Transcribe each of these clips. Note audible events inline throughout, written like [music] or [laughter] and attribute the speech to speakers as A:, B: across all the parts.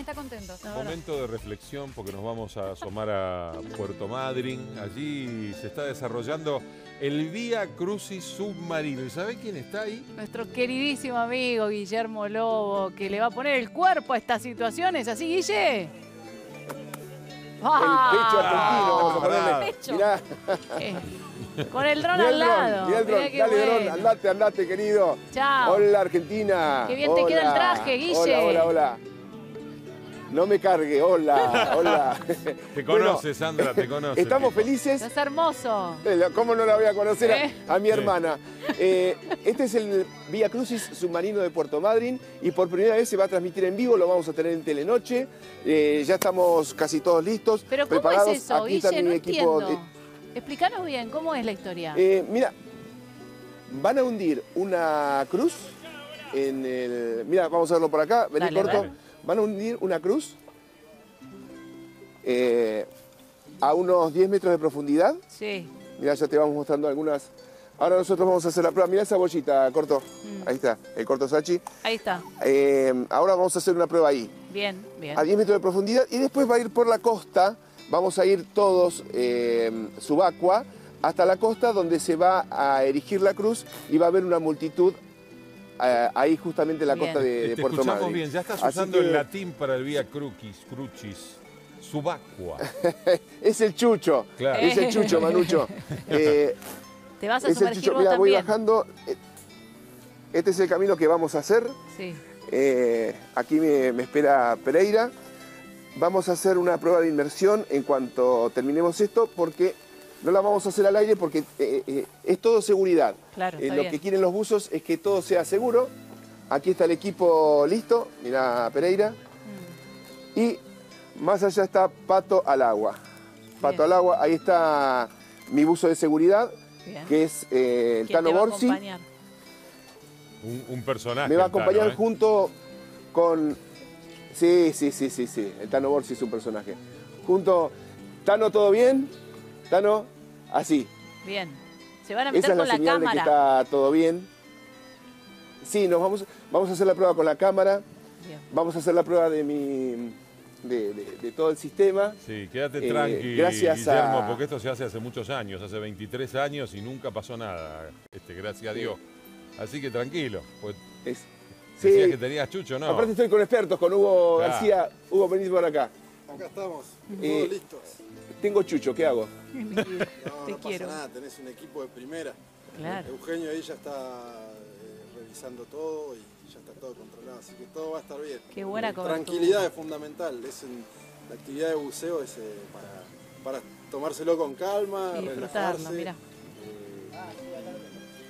A: está contento.
B: Momento de reflexión porque nos vamos a asomar a Puerto Madryn. Allí se está desarrollando el Vía Crucis Submarino. ¿Y sabe quién está ahí?
A: Nuestro queridísimo amigo Guillermo Lobo, que le va a poner el cuerpo a estas situaciones. ¿Así, Guille?
C: El pecho argentino, vamos a
B: Ah,
C: ponerle.
A: pecho.
C: Mirá,
A: Eh, con el dron al lado.
C: mirá el dron.
A: Mirá
C: Dale, dron, andate, andate, querido.
A: Chao.
C: Hola, Argentina.
A: Qué bien te queda el traje, Guille.
C: Hola, hola, hola. No me cargue, hola, hola. [laughs]
B: Te
C: Bueno,
B: conoce, Sandra, te conoce.
C: Estamos
B: tipo.
C: felices.
A: Estás hermoso.
C: Eh, ¿Cómo no la voy a conocer a-
A: ¿Eh?
C: a, mi hermana? Eh, este es el Vía Crucis submarino de Puerto Madryn y por primera vez se va a transmitir en vivo, lo vamos a tener en Telenoche. Eh, ya estamos casi todos listos,
A: Pero ¿cómo
C: preparados.
A: es eso,
C: Aquí está mi
A: No
C: equipo.
A: entiendo. Explícanos bien, ¿cómo es la historia?
C: Eh, mira, van a hundir una cruz en el... Mira, vamos a verlo por acá, vení
A: Dale,
C: corto. Van a hundir una cruz eh, a unos 10 metros de profundidad.
A: sí.
C: Mira, ya te vamos mostrando algunas. Ahora nosotros vamos a hacer la prueba. Mira esa bollita, corto.
A: Mm.
C: Ahí está, el corto Sachi.
A: Ahí está.
C: Eh, ahora vamos a hacer una prueba ahí,
A: Bien, bien.
C: a 10 metros de profundidad. Y después va a ir por la costa. Vamos a ir todos eh, subacua hasta la costa donde se va a erigir la cruz y va a haber una multitud ahí justamente en la
A: Bien.
C: costa de, de
B: Te
C: Puerto Madryn.
B: bien, ya estás
C: Así
B: usando
C: que
B: el latín para el Vía Crucis, Crucis, Subacua. [laughs]
C: Es el chucho,
B: Claro.
C: es el chucho, [laughs] Manucho. Eh,
A: ¿Te vas a
C: es el chucho.
A: vos
C: Mira, voy bajando. Eh, Este es el camino que vamos a hacer.
A: Sí.
C: Eh, aquí me, me espera Pereira. Vamos a hacer una prueba de inmersión en cuanto terminemos esto, porque no la vamos a hacer al aire porque eh, eh, es todo seguridad.
A: Claro,
C: Eh, lo
A: bien.
C: que quieren los buzos es que todo sea seguro. Aquí está el equipo listo. Mira Pereira.
A: Mm.
C: Y más allá está Pato al agua. Pato
A: Bien.
C: al agua, ahí está mi buzo de seguridad,
A: Bien.
C: que es eh, el
A: ¿Quién
C: Tano
A: te va a
C: Borsi.
A: acompañar?
B: Un, un personaje.
C: Me va a
B: Tano,
C: acompañar
B: ¿eh?
C: junto con. Sí, sí, sí, sí, sí. El Tano Borsi es un personaje. Junto. Tano, ¿todo bien? Tano, así.
A: Bien. Se van a
C: Esa
A: meter
C: es la
A: con la
C: señal de que
A: cámara.
C: está todo bien. Sí, nos vamos, vamos a hacer la prueba con la cámara.
A: Bien.
C: Vamos a hacer la prueba de mi. de, de- de todo el sistema.
B: Sí, quédate
C: Eh,
B: tranqui,
C: gracias
B: Guillermo,
C: a-
B: porque esto se hace hace muchos años, hace 23 años y nunca pasó nada, este, gracias a. Dios. Así que tranquilo, pues
C: Es-
B: decías
C: Sí,
B: que tenías chucho, ¿no?
C: aparte estoy con expertos, con Hugo
B: Claro.
C: García. Hugo, venís por acá.
D: Acá estamos,
C: Eh,
D: todos listos.
C: Tengo chucho, ¿qué hago? [laughs]
D: No,
A: Te
D: no
A: quiero.
D: pasa nada, tenés un equipo de primera.
A: Claro.
D: Eugenio ahí ya está eh, revisando todo y ya está todo controlado, así que todo va a estar bien.
A: Qué buena
D: Eh,
A: cobertura.
D: Tranquilidad es fundamental, es en- la actividad de buceo es eh, para, para tomárselo con calma,
A: Y disfrutarlo,
D: relajarse
A: mirá.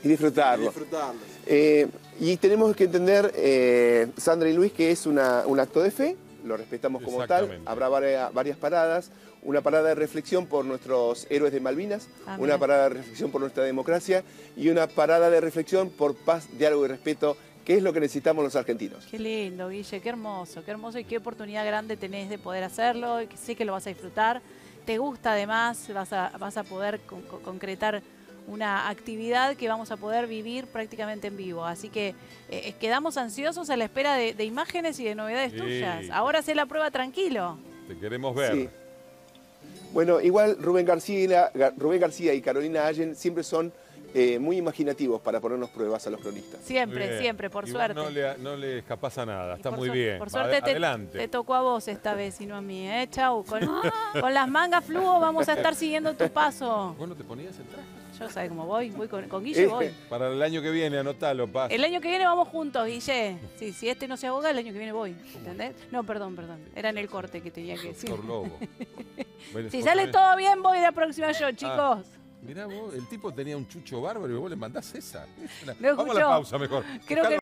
C: Y
D: y
C: disfrutarlo.
D: disfrutarlo.
C: Eh, y tenemos que entender, eh, Sandra y Luis, que es una- un acto de fe, lo respetamos como tal. Habrá varia- varias paradas, una parada de reflexión por nuestros héroes de Malvinas,
A: Ah,
C: una parada de reflexión por nuestra democracia y una parada de reflexión por paz, diálogo y respeto, que es lo que necesitamos los argentinos.
A: Qué lindo, Guille, qué hermoso, qué hermoso y qué oportunidad grande tenés de poder hacerlo. y que sé que lo vas a disfrutar. Te gusta además, vas a, vas a poder con- con- concretar una actividad que vamos a poder vivir prácticamente en vivo. Así que eh, quedamos ansiosos a la espera de, de imágenes y de novedades
B: Sí.
A: tuyas. Ahora sé la prueba tranquilo.
B: Te queremos ver.
C: Sí. Bueno, igual Rubén García, Ga- Rubén García y Carolina Allen siempre son eh, muy imaginativos para ponernos pruebas a los cronistas.
A: Siempre, siempre, por
B: Y
A: suerte.
B: No le, no le escapás a nada, está muy bien.
A: Por suerte te,
B: Adelante.
A: te tocó a vos esta vez y no a mí, ¿eh? Chau. Con, [laughs] con las mangas fluo vamos a estar siguiendo tu paso.
B: ¿Vos no te ponías el traje?
A: Yo sé cómo voy, voy con, con Guille,
C: Eh,
A: voy.
B: Para el año que viene, anotalo, paz.
A: El año que viene vamos juntos, Guille. Sí, si este no se ahoga, el año que viene voy. ¿Entendés? No, perdón, perdón. Era en el corte que tenía que decir.
B: Doctor Lobo. [laughs]
A: Si sale todo bien, voy la próxima yo, chicos.
B: Mirá vos, el tipo tenía un chucho bárbaro y vos le mandás esa.
A: No
B: Vamos a la pausa mejor.
A: Creo que